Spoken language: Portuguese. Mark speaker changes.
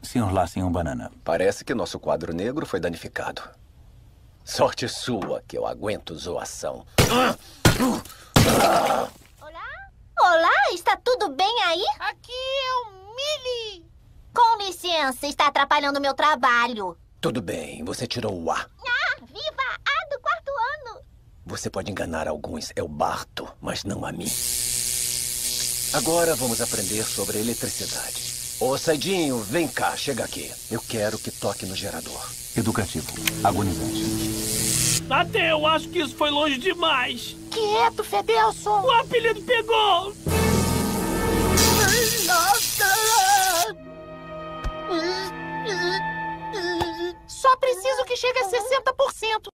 Speaker 1: Senhor Lassen, um banana.
Speaker 2: Parece que nosso quadro negro foi danificado. Sorte sua que eu aguento zoação.
Speaker 3: Olá? Olá, está tudo bem aí?
Speaker 4: Aqui é o Millie.
Speaker 3: Com licença, está atrapalhando meu trabalho.
Speaker 2: Tudo bem, você tirou o A.
Speaker 3: Ah, viva A do quarto ano!
Speaker 2: Você pode enganar alguns, é o Barto, mas não a mim. Agora vamos aprender sobre eletricidade. Ô, Saidinho, vem cá, chega aqui. Eu quero que toque no gerador.
Speaker 1: Educativo. Agonizante.
Speaker 5: Até eu acho que isso foi longe demais.
Speaker 4: Quieto, Fedelson.
Speaker 5: O apelido pegou.
Speaker 4: Só preciso que chegue a 60%.